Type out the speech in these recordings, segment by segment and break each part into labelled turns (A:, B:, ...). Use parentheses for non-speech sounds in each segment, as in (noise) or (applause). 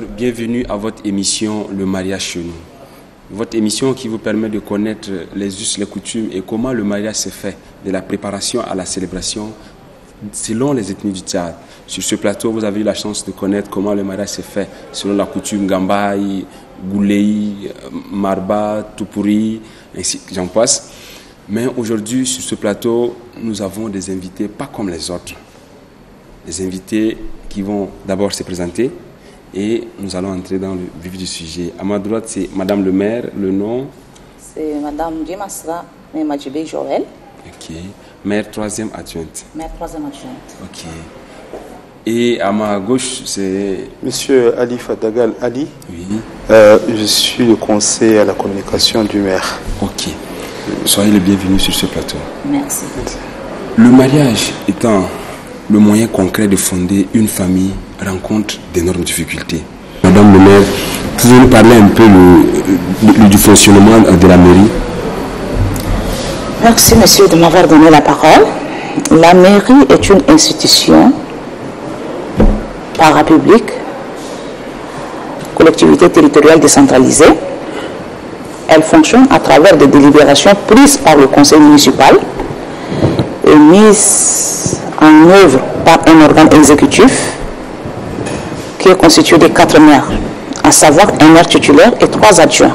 A: Bienvenue à votre émission Le mariage chez nous. Votre émission qui vous permet de connaître les us, les coutumes et comment le mariage se fait, de la préparation à la célébration, selon les ethnies du Tchad. Sur ce plateau, vous avez eu la chance de connaître comment le mariage se fait selon la coutume Gambaï, Goulei, Marba, Tupuri, ainsi que j'en passe. Mais aujourd'hui, sur ce plateau, nous avons des invités pas comme les autres. Des invités qui vont d'abord se présenter et nous allons entrer dans le vif du sujet. À ma droite, c'est Madame le maire, le nom.
B: C'est Madame Dimasra Memadjibé Joël,
A: Ok. Maire troisième adjointe.
B: maire troisième adjointe.
A: Ok. Et à ma gauche, c'est.
C: Monsieur Ali Fadagal Ali,
A: Oui.
C: euh, je suis le conseiller à la communication du maire.
A: Ok. Soyez les bienvenus sur ce plateau.
B: Merci.
A: Le mariage étant le moyen concret de fonder une famille rencontre d'énormes difficultés. Madame le maire, pouvez nous parler un peu le- le- du fonctionnement de la mairie?
B: Merci, monsieur, de m'avoir donné la parole. La mairie est une institution parapublique, collectivité territoriale décentralisée. Elle fonctionne à travers des délibérations prises par le conseil municipal et mises en œuvre par un organe exécutif qui est constitué de quatre maires, à savoir un maire titulaire et trois adjoints.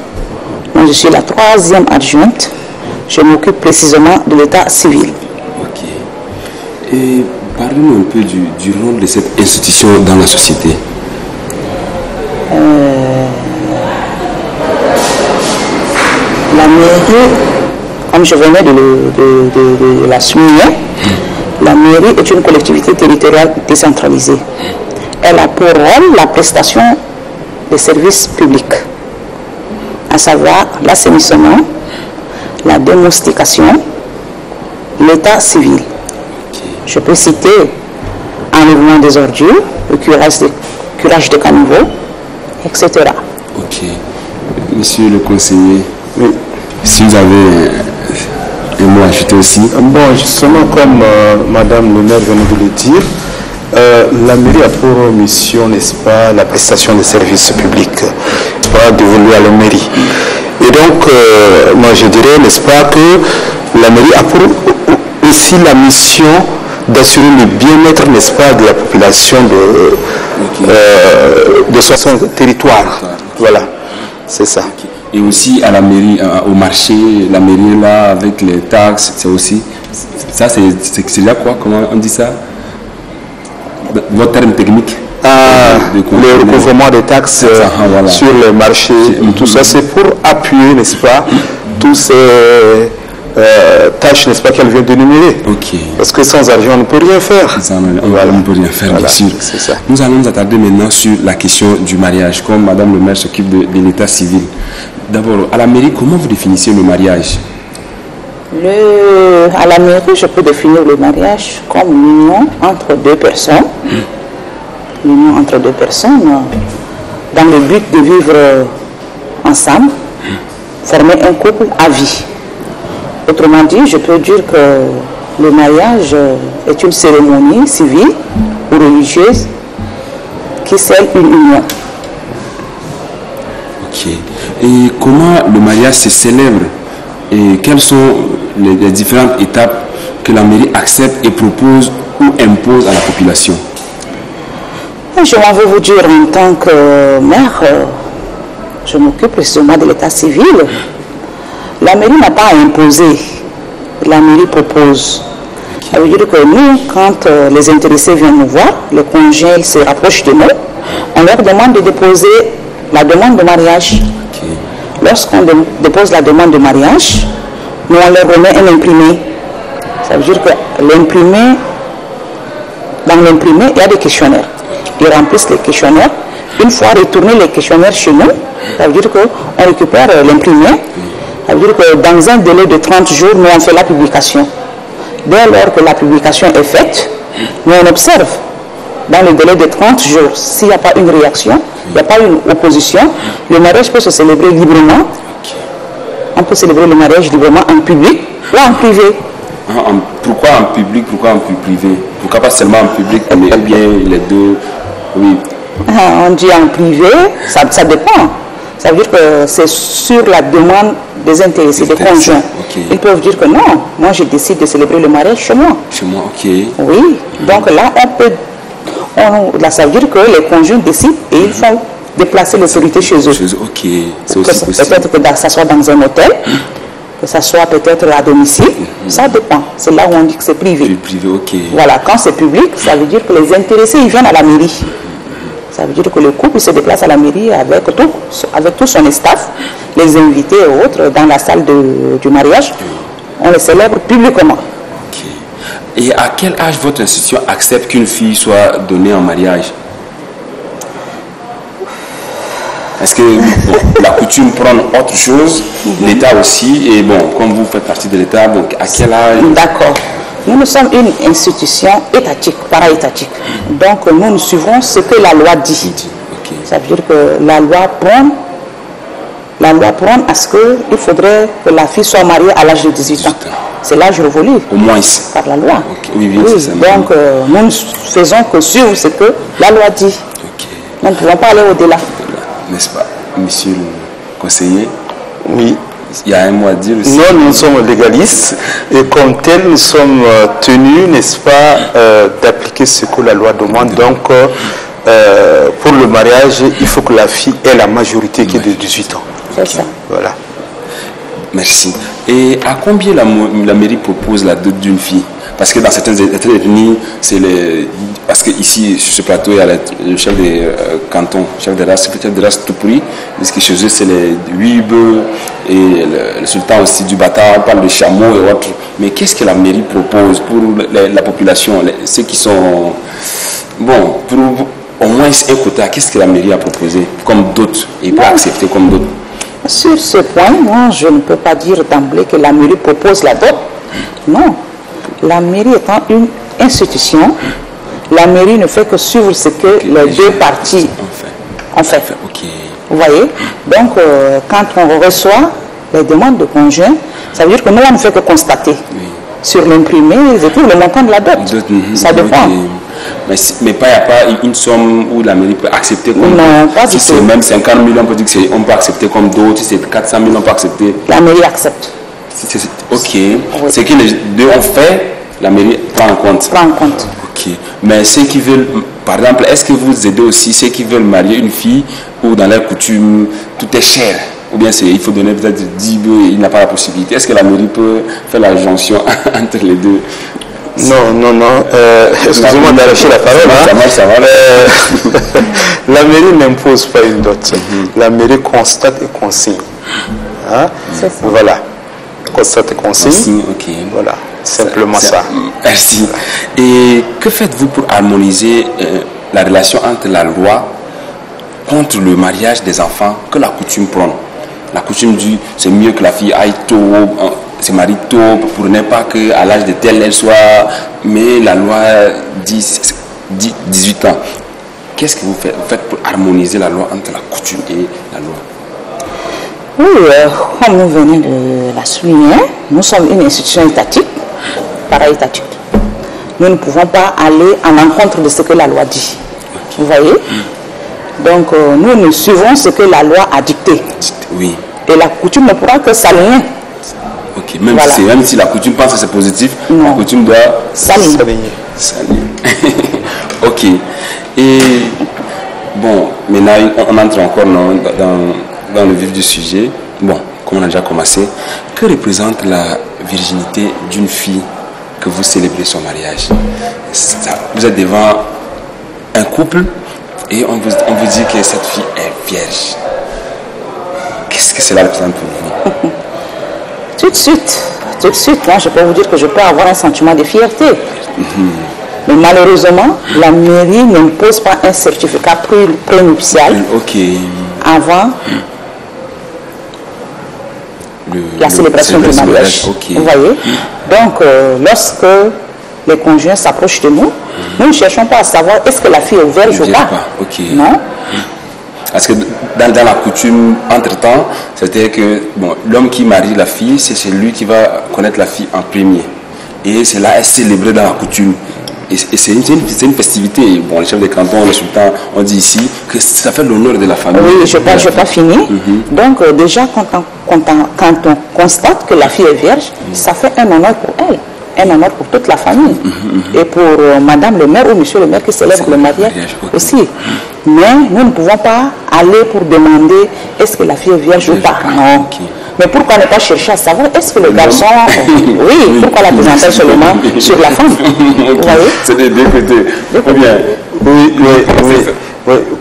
B: Moi, je suis la troisième adjointe. Je m'occupe précisément de l'état civil.
A: Ok. Et parlez-nous un peu du, du rôle de cette institution dans la société.
B: La mairie, comme je venais de, le- de- de- de la souligner, la mairie est une collectivité territoriale décentralisée. Elle a pour rôle la prestation des services publics, à savoir l'assainissement, la démoustication, l'état civil. Je peux citer enlèvement des ordures, le curage des, curage des caniveaux, etc.
A: Ok. Monsieur le conseiller,
C: Oui.
A: si vous avez mot à ajouter aussi.
C: Bon, justement, comme euh, Madame le maire vient de le dire, euh, la mairie a pour mission, n'est-ce pas, la prestation des services publics, pas dévolue à la mairie. Et donc, euh, moi je dirais, n'est-ce pas, que la mairie a pour aussi la mission d'assurer le bien-être, n'est-ce pas, de la population de, de son territoire. Voilà, c'est ça.
A: Et aussi à la mairie, à- au marché, la mairie là, avec les taxes, c'est aussi. Ça, c'est déjà quoi Comment on dit ça? Votre terme technique
C: Ah,
A: De- de
C: le recouvrement des taxes euh,
A: Ah, voilà.
C: sur le marché, tout ça, c'est pour appuyer, n'est-ce pas, tous ces euh, tâches, n'est-ce pas, qu'elle vient d'énumérer.
A: Ok.
C: Parce que sans argent, on ne peut rien faire.
A: On
C: Voilà.
A: ne peut rien faire,
C: Voilà,
A: bien sûr.
C: c'est ça.
A: Nous allons nous attarder maintenant sur la question du mariage, comme Madame le maire s'occupe de, de l'état civil. D'abord, à la mairie, comment vous définissez le mariage
B: à la mairie, je peux définir le mariage comme l'union entre deux personnes. L'union entre deux personnes euh, dans le but de vivre ensemble, former un couple à vie. Autrement dit, je peux dire que le mariage euh, est une cérémonie civile ou religieuse qui scelle une union.
A: Et comment le mariage se célèbre Et quelles sont les, différentes étapes que la mairie accepte et propose ou impose à la population?
B: Je m'en veux vous dire en tant que maire, euh, je m'occupe précisément de l'état civil. La mairie n'a pas à imposer, la mairie propose. Ça veut dire que nous, quand euh, les intéressés viennent nous voir, les congés se rapprochent de nous, on leur demande de déposer la demande de mariage. Lorsqu'on dé- dépose la demande de mariage, nous on leur remet un imprimé. Ça veut dire que l'imprimé, dans l'imprimé, il y a des questionnaires. Ils remplissent les questionnaires. Une fois retournés les questionnaires chez nous, ça veut dire qu'on récupère euh, l'imprimé. Ça veut dire que dans un délai de 30 jours, nous on fait la publication. Dès lors que la publication est faite, nous on observe dans le délai de 30 jours, s'il n'y a pas une réaction, il n'y a pas une opposition, le mariage peut se célébrer librement. On peut célébrer le mariage librement en public ou en privé.
A: Pourquoi en public, pourquoi en privé? Pourquoi pas seulement en public, mais ou bien les deux? Oui.
B: Ah, On dit en privé, ça, ça dépend. Ça veut dire que c'est sur la demande des intéressés, des conjoints. Ils peuvent dire que non, moi je décide de célébrer le mariage chez moi.
A: Chez moi, ok.
B: Oui, donc là, on peut. On- là, ça veut dire que les conjoints décident et ils font déplacer l'autorité chez eux.
A: Chez eux, ok.
B: Peut-être que ça soit dans un hôtel, que ça soit peut-être à domicile, ça dépend. C'est là où on dit que c'est privé.
A: Privé, ok.
B: Voilà, quand c'est public, ça veut dire que les intéressés, ils viennent à la mairie. Ça veut dire que le couple se déplace à la mairie avec tout, avec tout son staff, les invités et autres, dans la salle de- du mariage. On les célèbre publiquement.
A: Et à quel âge votre institution accepte qu'une fille soit donnée en mariage Est-ce que bon, la coutume prend autre chose, l'État aussi, et bon, comme vous faites partie de l'État, donc à quel âge
B: D'accord. Nous, nous sommes une institution étatique, para-étatique. Donc, nous, nous suivons ce que la loi dit. Ça veut dire que la loi prend, la loi prend à ce qu'il faudrait que la fille soit mariée à l'âge de 18 ans.
A: 18 ans.
B: C'est l'âge révolu
A: Au moins.
B: par la loi.
A: Oui, oui, c'est ça.
B: donc, euh, nous ne faisons que suivre ce que la loi dit.
A: Ok.
B: Nous ne pouvons pas aller au-delà.
A: N'est-ce pas, monsieur le conseiller?
C: Oui.
A: Il y a un mot à dire aussi.
C: Nous, nous sommes légalistes et comme tel, nous sommes euh, tenus, n'est-ce pas, euh, d'appliquer ce que la loi demande. Donc, euh, pour le mariage, il faut que la fille ait la majorité qui est de 18 ans.
B: C'est ça.
C: Voilà.
A: Merci. Et à combien la, mairie propose la dot d'une fille? Parce que dans certaines ethnies, c'est les. Parce que ici, sur ce plateau, il y a le, chef des euh, cantons, chef de race, chef de race tout pourri. Parce que chez eux, c'est les huit bœufs et le, le sultan aussi du bâtard, on parle de chameaux et autres. Mais qu'est-ce que la mairie propose pour la, la population, les- ceux qui sont. Bon, pour au moins un quota, qu'est-ce que la mairie a proposé comme dot et pas accepté comme dot?
B: Sur ce point, moi, je ne peux pas dire d'emblée que la mairie propose la dot. Non. La mairie étant une institution, la mairie ne fait que suivre ce que les deux parties ont fait. Vous voyez? Donc, euh, quand on reçoit les demandes de conjoints, ça veut dire que nous, on ne fait que constater. Sur l'imprimé, ils écrivent le montant de la dot.
A: Mhm,
B: Ça dépend.
A: Mais, pas, il n'y a pas une somme où la mairie peut accepter comme
B: Non, pas
A: Si c'est même 50 000, on peut dire que c'est- on peut accepter comme d'autres. Si c'est 400 000, on peut accepter.
B: La mairie accepte,
A: ok. C'est que les deux ont fait, la mairie prend en compte.
B: prend en compte.
A: Ok. Mais ceux qui veulent, par exemple, est-ce que vous aidez aussi ceux qui veulent marier une fille où dans leur coutume tout est cher? Ou bien il faut donner peut-être 10 bœufs et il n'a pas la possibilité. Est-ce que la mairie peut faire la jonction (laughs) entre les deux?
C: Non, non, non. euh, Excusez-moi d'arracher la parole. hein.
A: Ça marche, ça marche.
C: Euh, (laughs) la mairie n'impose pas une dot. La mairie constate et consigne. Hein?
B: Ça.
C: Voilà. Constate et consigne.
A: Ok.
C: Voilà. Simplement ça.
A: Merci. Et que faites-vous pour harmoniser euh, la relation entre la loi contre le mariage des enfants que la coutume prend La coutume dit c'est mieux que la fille aille tôt, euh, se marie tôt pour ne pas qu'à l'âge de tel elle soit. Mais la loi dit, dit 18 ans. Qu'est-ce que vous faites, vous faites pour harmoniser la loi entre la coutume et la loi?
B: Oui, euh, comme nous venons de la souligner, nous sommes une institution étatique, para-étatique. Nous ne pouvons pas aller à l'encontre de ce que la loi dit. Vous voyez? Donc, euh, nous, nous suivons ce que la loi a dicté.
A: Oui.
B: Et la coutume ne pourra que s'aligner.
A: Ok. Même,
B: Voilà.
A: si, c'est- même si la coutume pense que c'est positif, la coutume doit
B: S'aligner. (laughs)
A: Ok. Et bon, maintenant on entre encore non, dans, dans le vif du sujet. Bon, comme on a déjà commencé, que représente la virginité d'une fille que vous célébrez son mariage? Ça, Vous êtes devant un couple et on vous, on vous dit que cette fille est vierge. Qu'est-ce que cela représente pour vous? (laughs)
B: Tout de suite, tout de suite, moi, je peux vous dire que je peux avoir un sentiment de fierté. Mais malheureusement, la mairie n'impose pas un certificat pré- prénuptial
A: Ok.
B: avant
A: Le,
B: la célébration du mariage. Vous voyez? Donc, euh, lorsque les conjoints s'approchent de nous, nous ne cherchons pas à savoir est-ce que la fille est vierge ou pas. Non
A: Parce que dans, dans la coutume, entre-temps, c'était que bon, l'homme qui marie la fille, c'est celui qui va connaître la fille en premier. Et cela est célébré dans la coutume. Et, c'est une, une, festivité. Bon, les chefs des cantons, le sultan, on dit ici que ça fait l'honneur de la famille.
B: Oui, je n'ai pas, pas fini. Mhm. Donc, euh, déjà, quand on, quand, on, constate que la fille est vierge, ça fait un honneur pour elle un honneur pour toute la famille et pour euh, madame le maire ou monsieur le maire qui célèbre le mariage aussi. Mais nous ne pouvons pas aller pour demander est-ce que la fille est vierge ou pas. Non. Mais pourquoi ne pas chercher à savoir est-ce que le garçon. (laughs) oui, pourquoi la présenter (laughs) seulement sur la femme?
C: C'est des deux côtés. bien. Oui, oui, oui.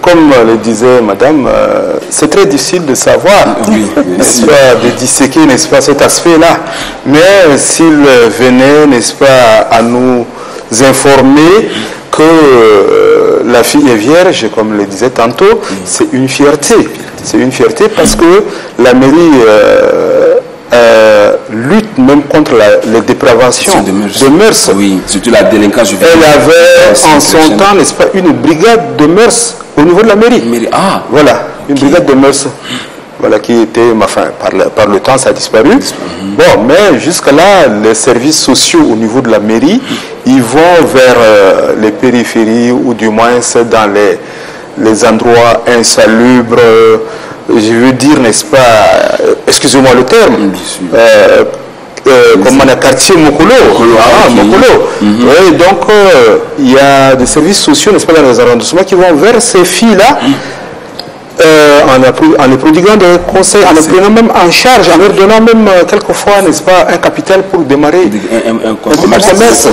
C: Comme le disait madame, euh, c'est très difficile de savoir, n'est-ce pas, de disséquer, n'est-ce pas, cet aspect-là. Mais s'il venait, n'est-ce pas, à nous informer que euh, la fille est vierge, comme le disait tantôt, c'est une fierté. C'est une fierté parce que la mairie euh, euh, même contre les dépravations de mœurs.
A: Oui, surtout la délinquance
C: Elle avait en son temps, n'est-ce pas, une brigade de mœurs au niveau de la mairie.
A: Ah,
C: voilà, une brigade de mœurs. Voilà, qui était, enfin, par le, par le temps, ça a disparu. Bon, mais jusque-là, les services sociaux au niveau de la mairie, ils vont vers euh, les périphéries ou du moins dans les, les endroits insalubres, je veux dire, n'est-ce pas, euh, excusez-moi le terme, euh, euh, comme on a quartier Mokolo. Ah, Mokolo. Mhm. donc, il y a des services sociaux, n'est-ce pas, dans les arrondissements qui vont vers ces filles-là. Mhm. en, les prodiguant des conseils, en les prenant même en charge, en leur donnant même quelquefois, n'est-ce pas, un capital pour démarrer un, commerce.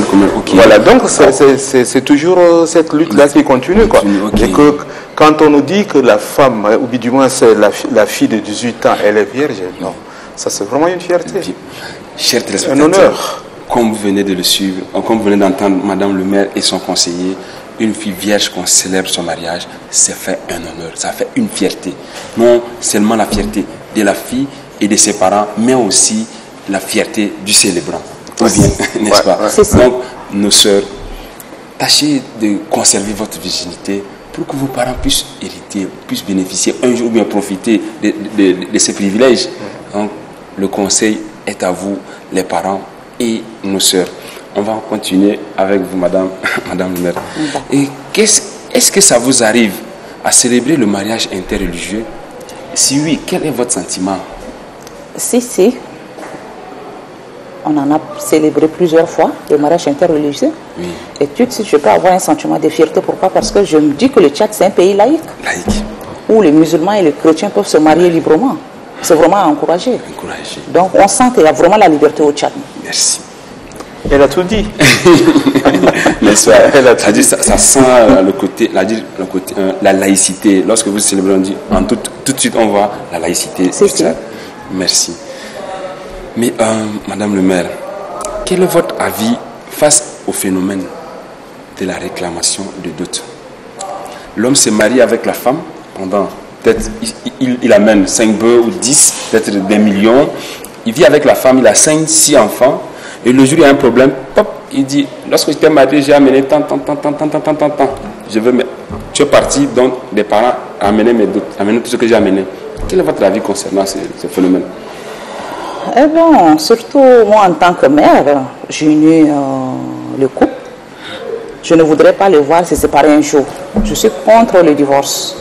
C: Voilà, donc c'est toujours cette lutte-là qui continue. Quoi. Et que quand on nous dit que la femme, ou du moins c'est la, fille de 18 ans, elle est vierge, non. Ça, c'est vraiment une fierté.
A: Cher un honneur. Comme vous venez de le suivre, comme vous venez d'entendre Madame le maire et son conseiller, une fille vierge qu'on célèbre son mariage, c'est fait un honneur, ça fait une fierté. Non seulement la fierté de la fille et de ses parents, mais aussi la fierté du célébrant. Ou bien, (laughs) n'est-ce pas? Donc, nos sœurs, tâchez de conserver votre virginité, pour que vos parents puissent hériter, puissent bénéficier un jour bien profiter de, ces privilèges. Donc, le conseil est à vous, les parents et nos sœurs. On va continuer avec vous, madame, (laughs) madame le maire. Et est-ce que ça vous arrive à célébrer le mariage interreligieux? Si oui, quel est votre sentiment?
B: Si, si on en a célébré plusieurs fois, le mariage interreligieux. Et tout de suite, je peux avoir un sentiment de fierté. Pourquoi? Parce que je me dis que le Tchad, c'est un pays laïque.
A: Laïque.
B: Où les musulmans et les chrétiens peuvent se marier librement. C'est vraiment à encourager. Donc, on sent qu'il y a vraiment la liberté au Tchad.
A: Merci.
C: Elle a tout dit. (laughs)
A: Elle a tout dit. Ça, sent euh, le côté, la, le côté euh, la laïcité. Lorsque vous célébrez, on dit, en tout, tout de suite, on voit la laïcité du Tchad. Merci. Mais, euh, Madame le maire, quel est votre avis face au phénomène de la réclamation de dot? L'homme se marie avec la femme pendant, peut-être il, amène 5 bœufs ou 10, peut-être des millions. Il vit avec la femme, il a 5, 6 enfants. Et le jour il y a un problème, pop, il dit Lorsque je t'ai marié, j'ai amené tant, tant, tant, tant, tant, tant, tant, tant. Je veux, mais tu es parti, donc les parents amener, mes, doutes, amener tout ce que j'ai amené. Quel est votre avis concernant ce, phénomène?
B: Eh bien, surtout moi en tant que mère, j'ai eu euh, le couple. Je ne voudrais pas le voir se séparer un jour. Je suis contre le divorce.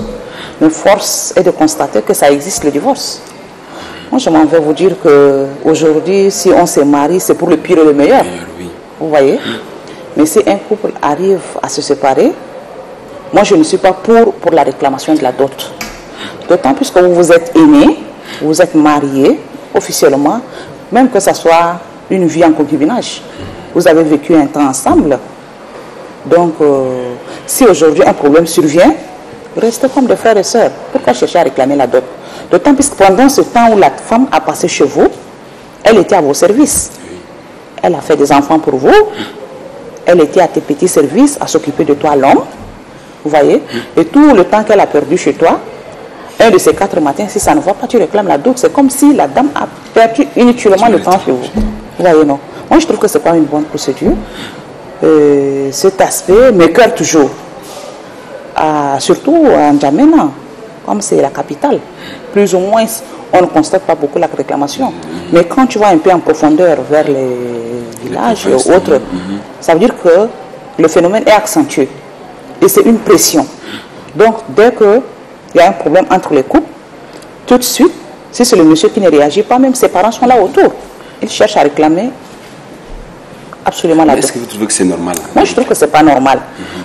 B: Mais force est de constater que ça existe le divorce. Moi, je m'en vais vous dire que aujourd'hui, si on se marie, c'est pour le pire et le meilleur. Vous voyez? Mais si un couple arrive à se séparer, moi, je ne suis pas pour, pour la réclamation de la dot. D'autant plus que vous vous êtes aimé, vous êtes marié, officiellement, même que ce soit une vie en concubinage. Vous avez vécu un temps ensemble. Donc, euh, si aujourd'hui un problème survient, restez comme des frères et sœurs. Pourquoi chercher à réclamer la dot? D'autant plus que pendant ce temps où la femme a passé chez vous, elle était à vos services. Elle a fait des enfants pour vous. Elle était à tes petits services, à s'occuper de toi, l'homme. Vous voyez? Et tout le temps qu'elle a perdu chez toi, un de ces quatre matins, si ça ne va pas, tu réclames la dot. C'est comme si la dame a perdu inutilement le temps chez vous. Vous voyez, non? Moi, je trouve que ce n'est pas une bonne procédure. Euh, cet aspect m'écœure toujours. Surtout en Djamena, comme c'est la capitale. Plus ou moins, on ne constate pas beaucoup la réclamation. Mais quand tu vas un peu en profondeur vers les villages et autres, ça veut dire que le phénomène est accentué. Et c'est une pression. Donc, dès qu'il y a un problème entre les couples, tout de suite, si c'est le monsieur qui ne réagit pas, même ses parents sont là autour. Ils cherchent à réclamer absolument la
A: Est-ce que vous trouvez que c'est normal
B: Moi, je trouve que ce n'est pas normal.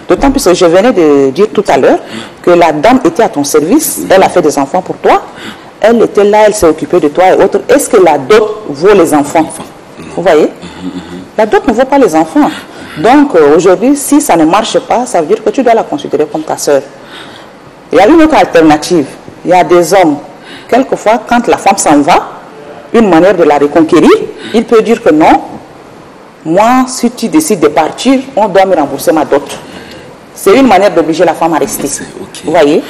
B: D'autant plus que je venais de dire tout à l'heure que la dame était à ton service, elle a fait des enfants pour toi, elle était là, elle s'est occupée de toi et autres. Est-ce que la dot vaut les enfants? Vous voyez? La dot ne vaut pas les enfants. Donc, euh, aujourd'hui, si ça ne marche pas, ça veut dire que tu dois la considérer comme ta sœur. Il y a une autre alternative. Il y a des hommes, quelquefois, quand la femme s'en va, une manière de la reconquérir, il peut dire que non, moi, si tu décides de partir, on doit me rembourser ma dot. C'est une manière d'obliger la femme à rester. Vous voyez?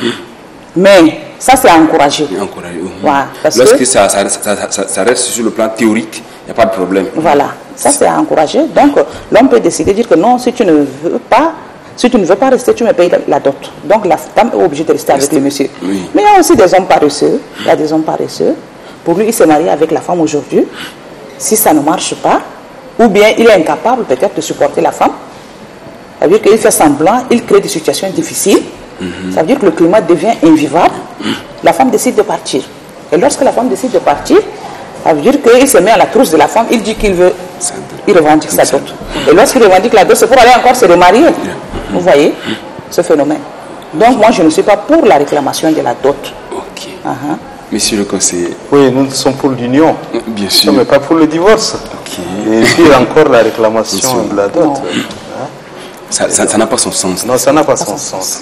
B: Mais ça, c'est encouragé.
A: Encouragé. mhm.
B: Voilà, parce
A: Lorsque
B: que-
A: ça, ça- ça- ça- ça reste sur le plan théorique, il n'y a pas de problème.
B: Voilà, ça c'est à encourager. Donc l'homme peut décider de dire que non, si tu ne veux pas, si tu ne veux pas rester, tu me payes la, dot. Donc la femme est obligée de rester avec le monsieur.
A: Oui.
B: Mais il y a aussi des hommes paresseux. Il y a des hommes paresseux. Pour lui, il s'est marié avec la femme aujourd'hui. Si ça ne marche pas, ou bien il est incapable peut-être de supporter la femme, ça veut dire qu'il fait semblant, il crée des situations difficiles. Ça veut dire que le climat devient invivable. La femme décide de partir. Et lorsque la femme décide de partir, ça veut dire qu'il se met à la trousse de la femme, il dit qu'il veut, il revendique sa dot. Et lorsqu'il revendique la dot, c'est pour aller encore se remarier. Vous voyez ce phénomène. Donc moi, je ne suis pas pour la réclamation de la dot.
A: Ok.
B: Ah, ah.
A: Monsieur le conseiller,
C: Oui, nous sommes pour l'union,
A: bien sûr.
C: mais pas pour le divorce.
A: Ok.
C: Et puis encore la réclamation de la dot.
A: Ça ça- ça n'a pas son sens.
C: Non, ça n'a pas son sens.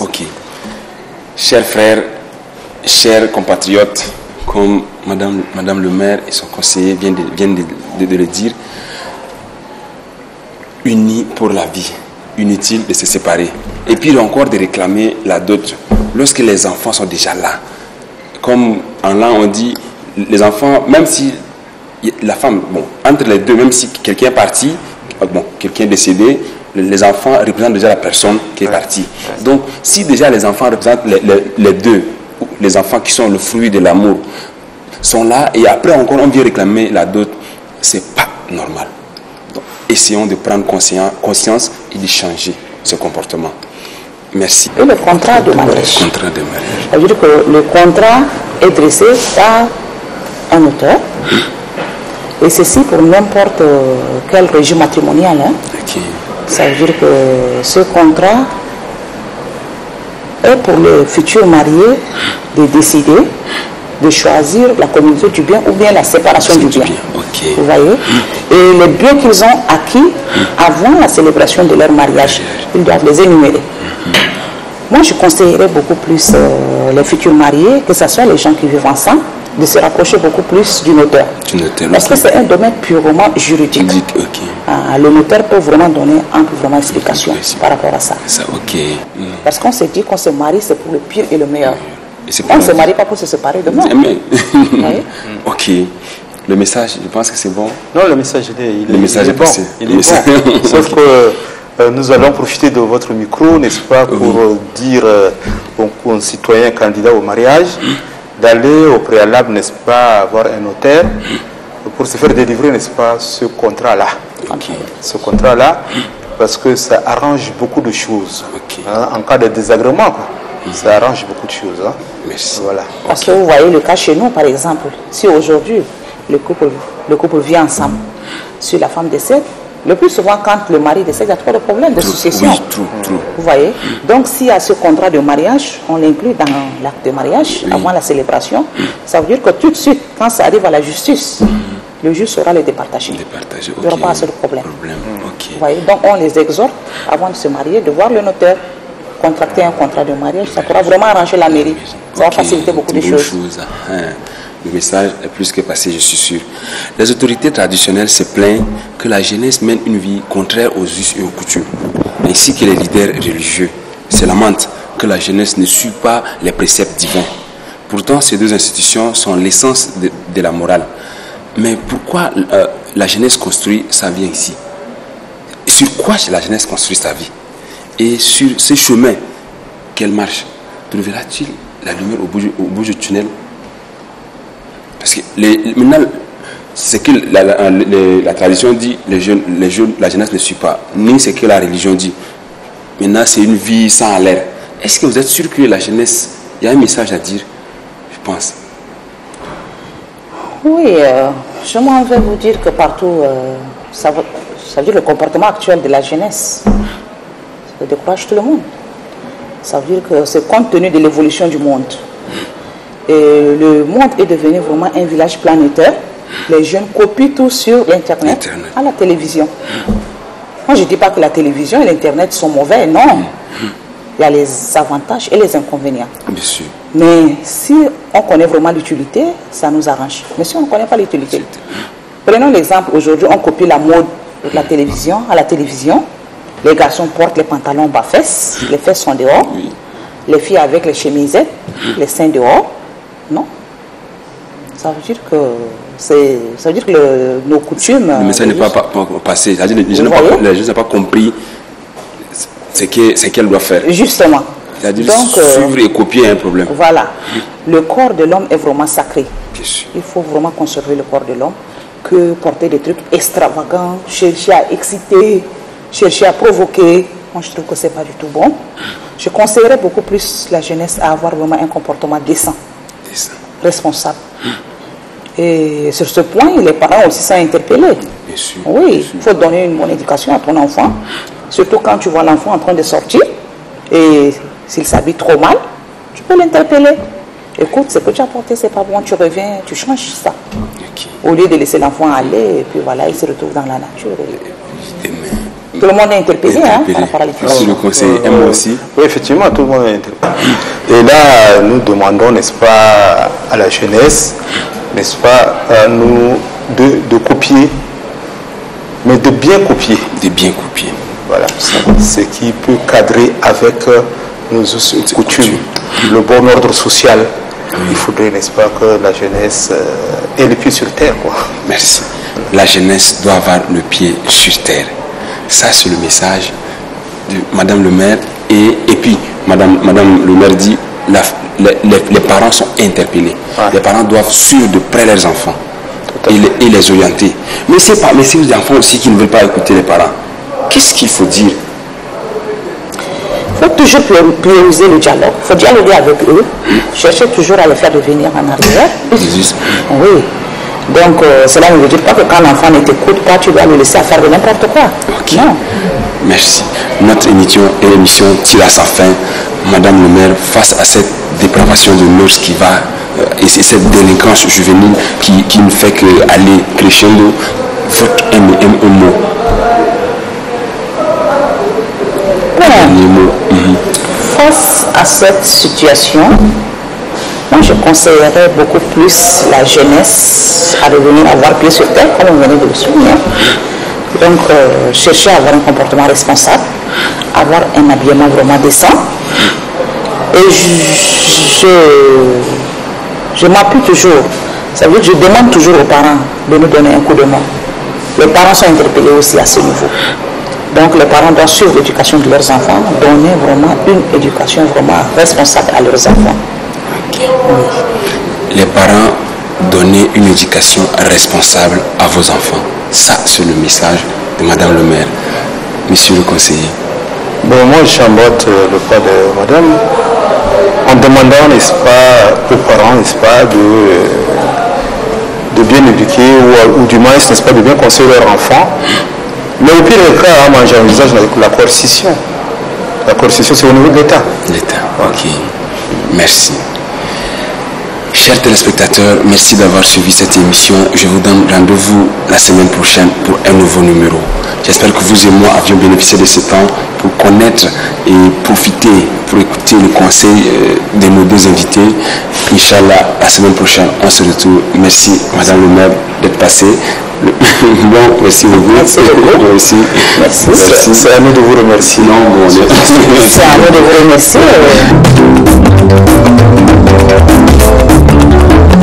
A: Ok. Chers frères, chers compatriotes, comme Madame, Madame le maire et son conseiller viennent de, viennent de- de- de le dire, unis pour la vie, inutile de se séparer. Et puis encore de réclamer la dot lorsque les enfants sont déjà là. Comme en là on dit, les enfants, même si la femme, bon, entre les deux, même si quelqu'un est parti, euh, bon, quelqu'un est décédé, les- enfants représentent déjà la personne qui est partie. Donc, si déjà les enfants représentent les, les- les deux, ou les enfants qui sont le fruit de l'amour, sont là et après encore on vient réclamer la dot, c'est pas normal. Donc, essayons de prendre conscien- conscience et de changer ce comportement. Merci.
B: Et le contrat de mariage.
A: Contrat de mariage.
B: Ça veut dire que le contrat est dressé par un auteur. Et ceci pour n'importe quel régime matrimonial. hein.
A: Ok.
B: Ça veut dire que ce contrat est pour les futurs mariés de décider de choisir la communauté du bien ou bien la séparation du bien. Vous voyez Et les biens qu'ils ont acquis avant la célébration de leur mariage, ils doivent les énumérer. Moi, je conseillerais beaucoup plus euh, les futurs mariés, que ce soit les gens qui vivent ensemble, de se rapprocher beaucoup plus du notaire.
A: Du notaire,
B: Parce que c'est un domaine purement juridique. Ah, le notaire peut vraiment donner amplement explication
A: Merci.
B: par rapport à ça.
A: Hmm.
B: Parce qu'on se dit qu'on se marie, c'est pour le pire et le meilleur.
A: Et c'est
B: On ne se marie pas pour se séparer demain.
A: Amen.
B: voyez
A: ok. Le message, je pense que c'est bon.
C: Non, le message, il est, il
A: Le
C: est-
A: message
C: il est. Il bon. (laughs) Sauf que euh, nous allons profiter de votre micro, n'est-ce pas, pour euh, dire euh, aux concitoyens candidats au mariage d'aller au préalable, n'est-ce pas, avoir un notaire pour se faire délivrer, n'est-ce pas, ce contrat-là. Ce contrat-là, parce que ça arrange beaucoup de choses. Hein, en cas de désagrément, quoi. ça arrange beaucoup de choses. hein.
A: Merci.
C: Voilà.
B: Parce que vous voyez le cas chez nous, par exemple, si aujourd'hui le couple, le couple vit ensemble, si la femme décède, le plus souvent quand le mari décède, il y a trop de problèmes de succession.
A: Oui, tout, tout.
B: Vous voyez Donc s'il y a ce contrat de mariage, on l'inclut dans l'acte de mariage avant la célébration. Ça veut dire que tout de suite, quand ça arrive à la justice, le juge saura les départager.
A: Départager,
B: Il n'y aura pas assez de problème.
A: Problème, ok.
B: Vous voyez Donc on les exhorte, avant de se marier, de voir le notaire, contracter un contrat de mariage. Ça pourra vraiment arranger la mairie. Ça va faciliter beaucoup de choses.
A: chose, hein. Le message est plus que passé, je suis sûr. Les autorités traditionnelles se plaignent que la jeunesse mène une vie contraire aux us et aux coutumes, ainsi que les leaders religieux se lamentent que la jeunesse ne suit pas les préceptes divins. Pourtant, ces deux institutions sont l'essence de, la morale. Mais pourquoi euh, la jeunesse construit sa vie ainsi? Sur quoi la jeunesse construit sa vie? Et sur ce chemin qu'elle marche, trouvera-t-il la lumière au bout du tunnel? Parce que maintenant, ce que la, tradition dit, les jeunes, la jeunesse ne suit pas, ni ce que la religion dit. Maintenant, c'est une vie sans l'air. Est-ce que vous êtes sûr que la jeunesse, il y a un message à dire? Je pense.
B: Oui, euh, je m'en vais vous dire que partout, euh, ça, va- ça veut dire le comportement actuel de la jeunesse. Ça décourage tout le monde. Ça veut dire que c'est compte tenu de l'évolution du monde. Et le monde est devenu vraiment un village planétaire. Les jeunes copient tout sur l'Internet,
A: Internet.
B: à la télévision. Moi, je ne dis pas que la télévision et l'Internet sont mauvais, non. Il y a les avantages et les inconvénients.
A: Bien sûr.
B: Mais si on connaît vraiment l'utilité, ça nous arrange. Mais si on ne connaît pas l'utilité, prenons l'exemple, aujourd'hui on copie la mode de la télévision à la télévision. Les garçons portent les pantalons bas-fesses, les fesses sont dehors. Les filles avec les chemisettes, les seins dehors. Non. Ça veut dire que c'est, ça veut dire que le- nos coutumes.
A: Le message n'est pas, pas- pas passé. Les gens n'ont pas,
B: voyez?
A: les gens n'ont pas compris ce que- ce qu'elle doit faire.
B: Justement.
A: C'est-à-dire
B: Donc, euh,
A: suivre et copier un problème.
B: voilà. Le corps de l'homme est vraiment sacré.
A: Bien sûr.
B: Il faut vraiment conserver le corps de l'homme que porter des trucs extravagants, chercher à exciter, chercher à provoquer. Moi, je trouve que c'est pas du tout bon. Je conseillerais beaucoup plus la jeunesse à avoir vraiment un comportement décent,
A: ça.
B: Responsable. Et sur ce point, les parents aussi sont interpellés.
A: Bien sûr.
B: Oui, il faut donner une bonne éducation à ton enfant, surtout quand tu vois l'enfant en train de sortir et s'il s'habille trop mal, tu peux l'interpeller. Écoute, ce que tu as porté, c'est pas bon, tu reviens, tu changes ça. Au lieu de laisser l'enfant aller, et puis voilà, il se retrouve dans la nature. et-. Tout le monde est interpellé, hein,
A: Interpellé.
B: par rapport à
A: Monsieur
B: l'éducation.
A: le moi aussi.
C: Oui, effectivement, tout le monde est interpellé. Et là, nous demandons, n'est-ce pas, à la jeunesse, n'est-ce pas, à nous de, de copier, mais de bien copier.
A: De bien copier.
C: Voilà, ce qui peut cadrer avec euh, nos coutumes, le bon ordre social. Il faudrait, n'est-ce pas, que la jeunesse euh, ait les pieds sur terre. Quoi.
A: Merci. La jeunesse doit avoir le pied sur terre. Ça, c'est le message de Madame le maire. Et, et puis, Madame, Madame le maire dit, la- les, les- les parents sont interpellés.
C: Ouais.
A: Les parents doivent suivre de près leurs enfants et les, et les orienter. Mais c'est pas, mais c'est les enfants aussi qui ne veulent pas écouter les parents. Qu'est-ce qu'il faut dire?
B: Il faut toujours prior- prioriser le dialogue. Il faut dialoguer avec eux, chercher toujours à les faire revenir en arrière.
A: Jésus
B: Oui. Donc, euh, cela ne veut dire pas que quand l'enfant ne t'écoute pas, tu dois le laisser à faire de n'importe quoi. Non.
A: Merci. Notre émission, émission tire à sa fin. Madame le maire, face à cette dépravation de mœurs qui va, euh, et c'est cette délinquance juvénile qui, qui ne fait qu'aller crescendo, votre mot.
B: Bon,
A: Un mot. Mhm.
B: face à cette situation, moi je conseillerais beaucoup plus la jeunesse à revenir avoir pied sur terre, comme on venait de le souligner. Donc, euh, chercher à avoir un comportement responsable, avoir un habillement vraiment décent. Et je, je, je m'appuie toujours, ça veut dire que je demande toujours aux parents de nous donner un coup de main. Les parents sont interpellés aussi à ce niveau. Donc les parents doivent suivre l'éducation de leurs enfants, donner vraiment une éducation vraiment responsable à leurs enfants.
A: Les parents, donnez une éducation responsable à vos enfants. Ça, c'est le message de Madame le maire. Monsieur le conseiller.
C: Bon, moi, j'emboîte euh, le pas de madame en demandant, n'est-ce pas, aux parents, n'est-ce pas, de, euh, de bien éduquer ou, ou du moins, n'est-ce pas, de bien conseiller leur enfant. Mais au pire des cas, hein, moi, j'envisage la coercition. La coercition, c'est au niveau de l'État.
A: L'État. Ok. Merci. Chers téléspectateurs, merci d'avoir suivi cette émission. Je vous donne rendez-vous la semaine prochaine pour un nouveau numéro. J'espère que vous et moi avions bénéficié de ce temps pour connaître et profiter, pour écouter le conseil euh, de invités. Inch'Allah, la semaine prochaine, on se retrouve. Merci, Madame le maire, d'être passée. (laughs) bon, merci beaucoup.
B: Merci beaucoup.
A: Merci.
B: Merci.
A: Merci.
C: C'est à nous de vous remercier.
A: Non, bon, on est- (laughs)
B: C'est à nous de vous remercier. (laughs)